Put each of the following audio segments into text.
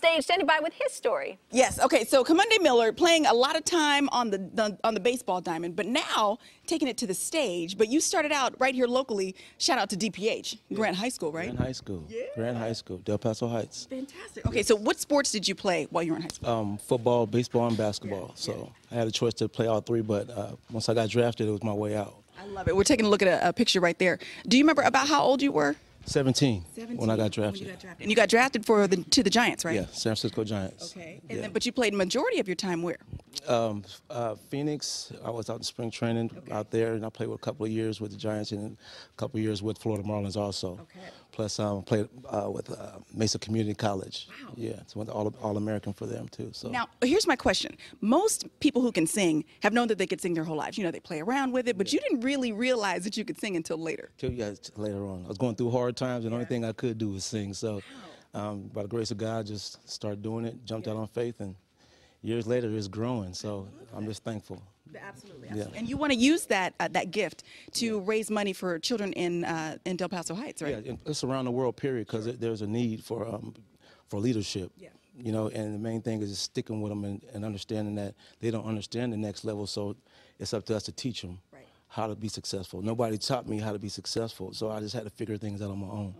stage standing by with his story. Yes. Okay. So Kumandae Miller playing a lot of time on the, the on the baseball diamond, but now taking it to the stage. But you started out right here locally. Shout out to DPH, Grant High School, right? Grant High School. Yeah. Grant High School, Del Paso Heights. Fantastic. Okay. So what sports did you play while you were in high school? Um, football, baseball, and basketball. So I had a choice to play all three, but uh, once I got drafted, it was my way out. I love it. We're taking a look at a, a picture right there. Do you remember about how old you were? 17, when I got drafted. you got drafted. And you got drafted for the to the Giants, right? Yeah, San Francisco Giants. Okay. And Yeah. then, but you played majority of your time where? Um, uh, Phoenix, I was out in spring training out there, and I played with a couple of years with the Giants and a couple of years with Florida Marlins also. Okay. Plus, um, played uh, with uh, Mesa Community College. Wow. Yeah, so went all all American for them too. So Now, here's my question. Most people who can sing have known that they could sing their whole lives. You know, they play around with it, but you didn't really realize that you could sing until later. till you guys later on. I was going through hard times, and the only thing I could do was sing. So, um, by the grace of God, just started doing it, jumped out on faith, and years later, it's growing. So, I'm just thankful. Absolutely. Yeah. And you want to use that uh, that gift to raise money for children in uh, in Del Paso Heights, right? Yeah, it's around the world, period, because there's a need for um, for leadership. Yeah. You know, and the main thing is just sticking with them and, and understanding that they don't understand the next level, so it's up to us to teach them Right. how to be successful. Nobody taught me how to be successful, so I just had to figure things out on my own.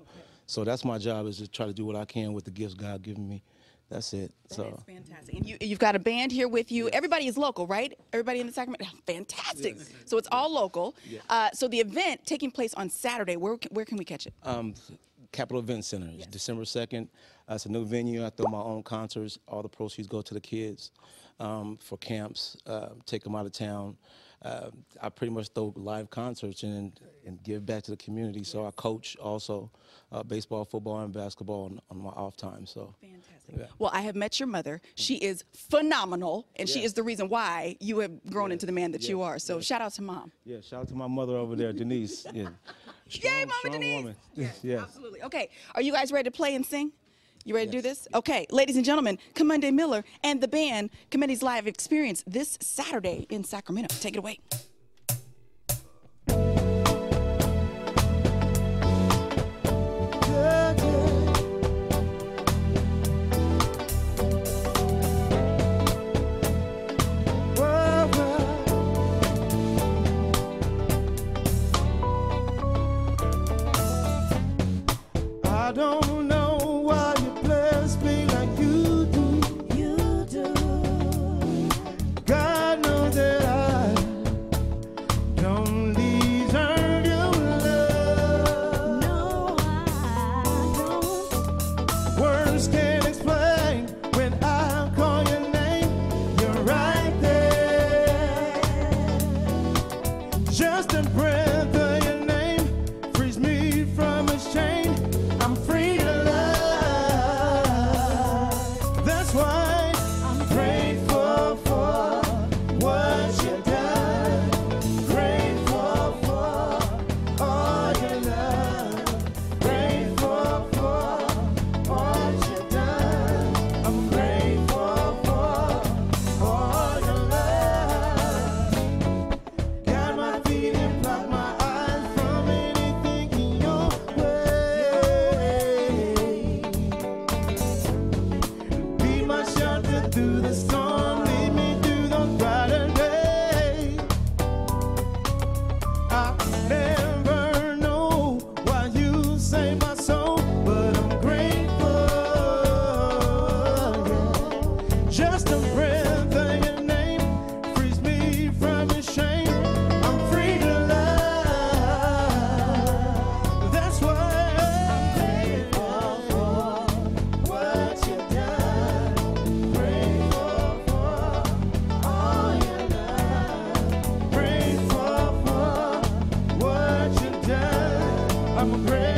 So that's my job is to try to do what I can with the gifts God given me. That's it. so fantastic. And you, you've got a band here with you. Everybody is local, right? Everybody in the Sacramento. Fantastic. So it's all local. Uh, so the event taking place on Saturday. Where can- where can we catch it? Um, Capital Event Center, It's December 2nd. Uh, it's a new venue. I throw my own concerts. All the proceeds go to the kids um, for camps, uh, take them out of town. Uh, I pretty much throw live concerts and, and give back to the community. So I coach also uh, baseball, football, and basketball on, on my off time. So Fantastic. Well, I have met your mother. She is phenomenal, and she is the reason why you have grown into the man that you are. So shout out to mom. yeah, shout out to my mother over there, Denise. Yeah. Strong, Yay, Mama Denise! woman. Yes, yes. absolutely. Okay, are you guys ready to play and sing? You ready to do this? Okay, ladies and gentlemen, Kumandae Miller and the band Committee's Live Experience this Saturday in Sacramento. Take it away. I don't know Just a breath I'm a prayer.